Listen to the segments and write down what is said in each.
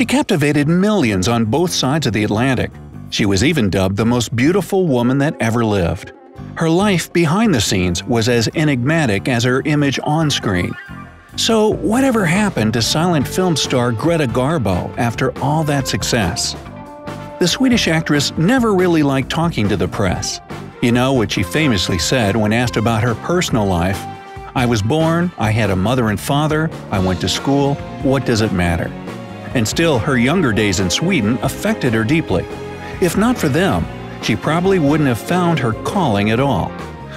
She captivated millions on both sides of the Atlantic. She was even dubbed the most beautiful woman that ever lived. Her life behind the scenes was as enigmatic as her image on screen. So, whatever happened to silent film star Greta Garbo after all that success? The Swedish actress never really liked talking to the press. You know what she famously said when asked about her personal life I was born, I had a mother and father, I went to school, what does it matter? And still, her younger days in Sweden affected her deeply. If not for them, she probably wouldn't have found her calling at all.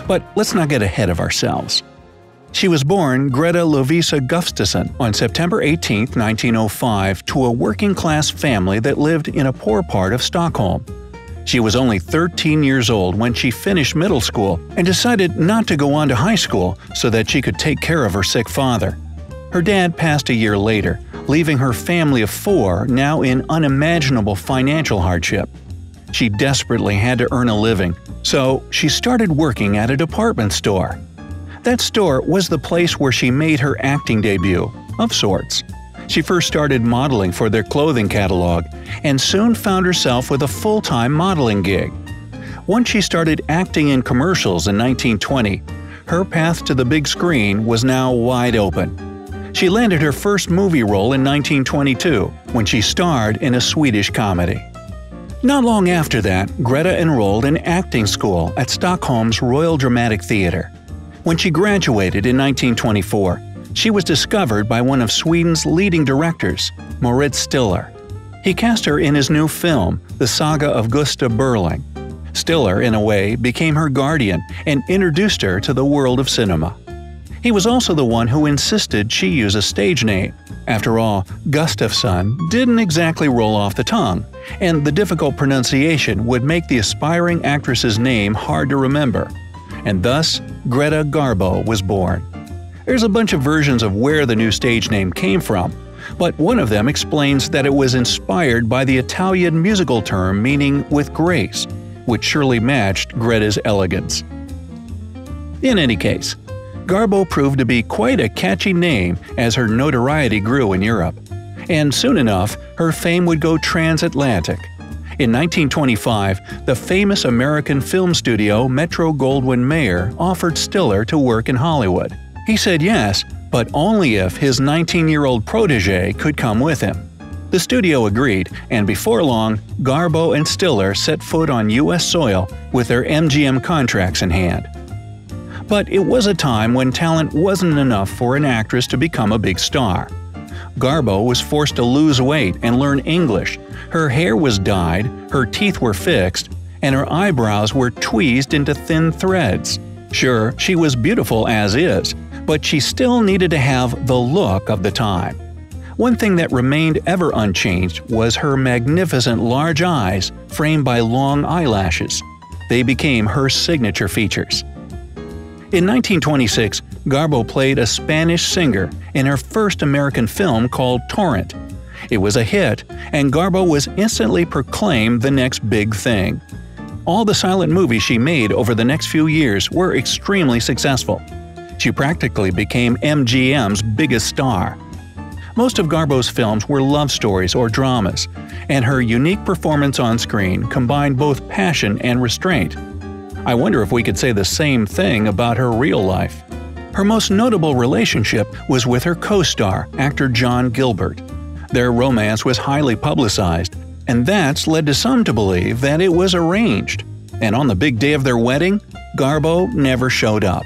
But let's not get ahead of ourselves. She was born Greta Lovisa Gustafsson on September 18, 1905, to a working class family that lived in a poor part of Stockholm. She was only 13 years old when she finished middle school and decided not to go on to high school so that she could take care of her sick father. Her dad passed a year later, leaving her family of four now in unimaginable financial hardship. She desperately had to earn a living, so she started working at a department store. That store was the place where she made her acting debut, of sorts. She first started modeling for their clothing catalog and soon found herself with a full time modeling gig. Once she started acting in commercials in 1920, her path to the big screen was now wide open. She landed her first movie role in 1922 when she starred in a Swedish comedy. Not long after that, Greta enrolled in acting school at Stockholm's Royal Dramatic Theatre. When she graduated in 1924, she was discovered by one of Sweden's leading directors, Moritz Stiller. He cast her in his new film, The Saga of Gustav Berling. Stiller, in a way, became her guardian and introduced her to the world of cinema. He was also the one who insisted she use a stage name. After all, Gustafsson didn't exactly roll off the tongue, and the difficult pronunciation would make the aspiring actress's name hard to remember. And thus, Greta Garbo was born. There's a bunch of versions of where the new stage name came from, but one of them explains that it was inspired by the Italian musical term meaning with grace, which surely matched Greta's elegance. In any case, Garbo proved to be quite a catchy name as her notoriety grew in Europe. And soon enough, her fame would go transatlantic. In 1925, the famous American film studio Metro Goldwyn Mayer offered Stiller to work in Hollywood. He said yes, but only if his 19 year old protege could come with him. The studio agreed, and before long, Garbo and Stiller set foot on U.S. soil with their MGM contracts in hand. But it was a time when talent wasn't enough for an actress to become a big star. Garbo was forced to lose weight and learn English. Her hair was dyed, her teeth were fixed, and her eyebrows were tweezed into thin threads. Sure, she was beautiful as is, but she still needed to have the look of the time. One thing that remained ever unchanged was her magnificent large eyes framed by long eyelashes. They became her signature features. In 1926, Garbo played a Spanish singer in her first American film called Torrent. It was a hit, and Garbo was instantly proclaimed the next big thing. All the silent movies she made over the next few years were extremely successful. She practically became MGM's biggest star. Most of Garbo's films were love stories or dramas, and her unique performance on screen combined both passion and restraint. I wonder if we could say the same thing about her real life. Her most notable relationship was with her co star, actor John Gilbert. Their romance was highly publicized, and that's led to some to believe that it was arranged. And on the big day of their wedding, Garbo never showed up.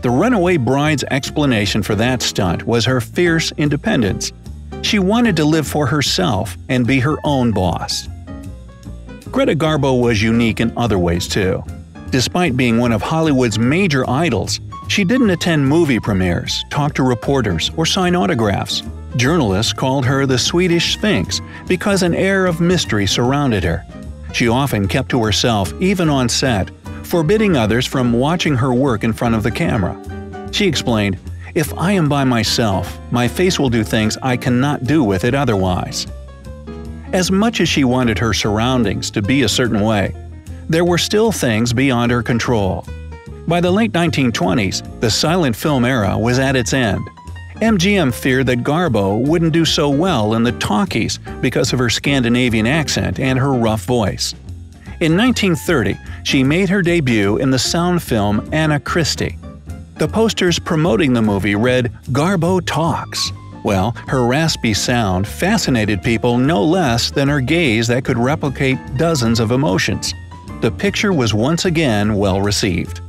The runaway bride's explanation for that stunt was her fierce independence. She wanted to live for herself and be her own boss. Greta Garbo was unique in other ways too. Despite being one of Hollywood's major idols, she didn't attend movie premieres, talk to reporters, or sign autographs. Journalists called her the Swedish Sphinx because an air of mystery surrounded her. She often kept to herself even on set, forbidding others from watching her work in front of the camera. She explained, If I am by myself, my face will do things I cannot do with it otherwise. As much as she wanted her surroundings to be a certain way, there were still things beyond her control. By the late 1920s, the silent film era was at its end. MGM feared that Garbo wouldn't do so well in the talkies because of her Scandinavian accent and her rough voice. In 1930, she made her debut in the sound film Anna Christie. The posters promoting the movie read Garbo Talks. Well, her raspy sound fascinated people no less than her gaze that could replicate dozens of emotions. The picture was once again well received.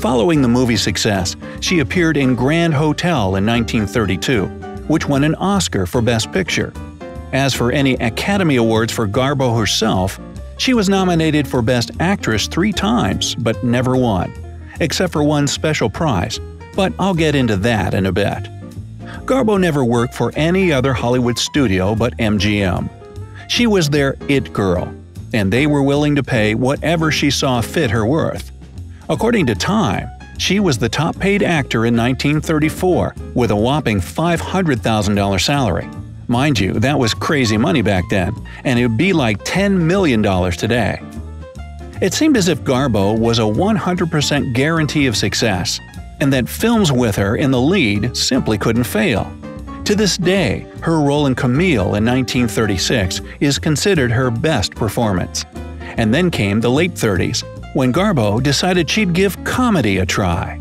Following the movie's success, she appeared in Grand Hotel in 1932, which won an Oscar for Best Picture. As for any Academy Awards for Garbo herself, she was nominated for Best Actress three times, but never won, except for one special prize, but I'll get into that in a bit. Garbo never worked for any other Hollywood studio but MGM. She was their it girl, and they were willing to pay whatever she saw fit her worth. According to Time, she was the top paid actor in 1934 with a whopping $500,000 salary. Mind you, that was crazy money back then, and it would be like $10 million today. It seemed as if Garbo was a 100% guarantee of success, and that films with her in the lead simply couldn't fail. To this day, her role in Camille in 1936 is considered her best performance. And then came the late 30s, when Garbo decided she'd give comedy a try.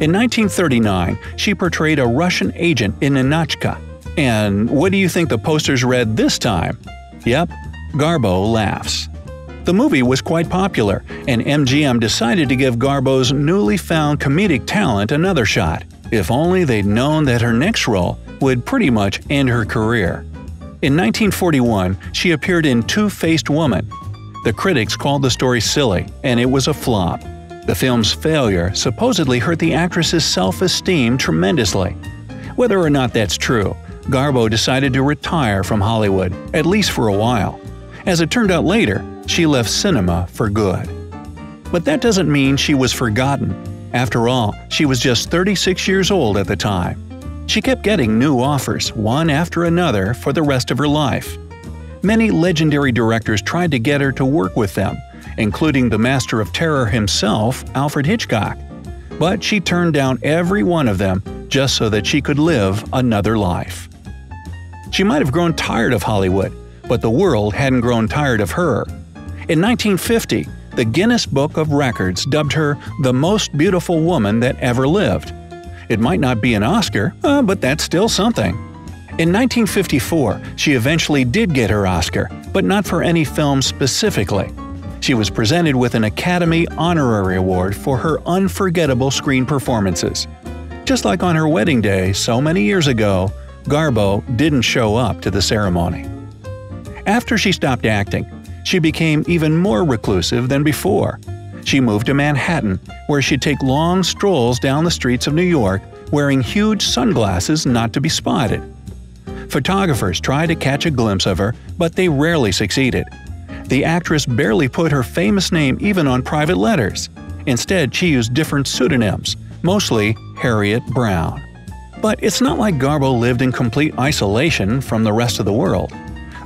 In 1939, she portrayed a Russian agent in Ninotchka. And what do you think the posters read this time? Yep, Garbo laughs. The movie was quite popular, and MGM decided to give Garbo's newly found comedic talent another shot, if only they'd known that her next role would pretty much end her career. In 1941, she appeared in Two Faced Woman, the critics called the story silly, and it was a flop. The film's failure supposedly hurt the actress's self-esteem tremendously. Whether or not that's true, Garbo decided to retire from Hollywood, at least for a while. As it turned out later, she left cinema for good. But that doesn't mean she was forgotten. After all, she was just 36 years old at the time. She kept getting new offers, one after another, for the rest of her life. Many legendary directors tried to get her to work with them, including the master of terror himself, Alfred Hitchcock. But she turned down every one of them just so that she could live another life. She might have grown tired of Hollywood, but the world hadn't grown tired of her. In 1950, the Guinness Book of Records dubbed her the most beautiful woman that ever lived. It might not be an Oscar, uh, but that's still something. In 1954, she eventually did get her Oscar, but not for any film specifically. She was presented with an Academy Honorary Award for her unforgettable screen performances. Just like on her wedding day so many years ago, Garbo didn't show up to the ceremony. After she stopped acting, she became even more reclusive than before. She moved to Manhattan, where she'd take long strolls down the streets of New York wearing huge sunglasses not to be spotted. Photographers tried to catch a glimpse of her, but they rarely succeeded. The actress barely put her famous name even on private letters. Instead, she used different pseudonyms, mostly Harriet Brown. But it's not like Garbo lived in complete isolation from the rest of the world.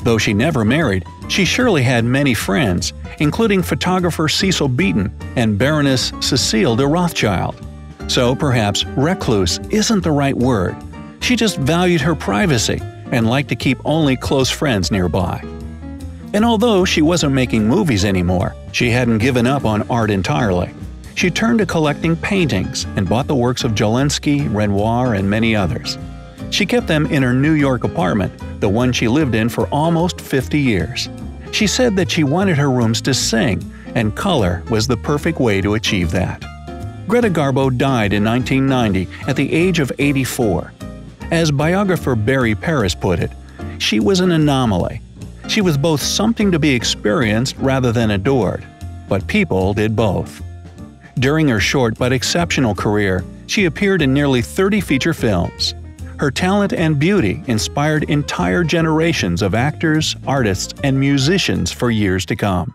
Though she never married, she surely had many friends, including photographer Cecil Beaton and Baroness Cecile de Rothschild. So perhaps recluse isn't the right word. She just valued her privacy and liked to keep only close friends nearby. And although she wasn't making movies anymore, she hadn't given up on art entirely. She turned to collecting paintings and bought the works of Jawlensky, Renoir, and many others. She kept them in her New York apartment, the one she lived in for almost 50 years. She said that she wanted her rooms to sing, and color was the perfect way to achieve that. Greta Garbo died in 1990 at the age of 84. As biographer Barry Paris put it, she was an anomaly. She was both something to be experienced rather than adored, but people did both. During her short but exceptional career, she appeared in nearly 30 feature films. Her talent and beauty inspired entire generations of actors, artists, and musicians for years to come.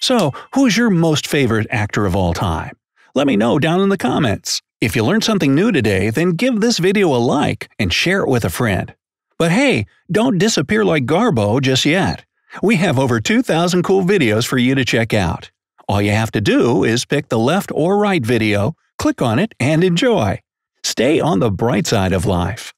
So, who's your most favorite actor of all time? Let me know down in the comments. If you learned something new today, then give this video a like and share it with a friend. But hey, don't disappear like Garbo just yet. We have over 2,000 cool videos for you to check out. All you have to do is pick the left or right video, click on it, and enjoy. Stay on the bright side of life.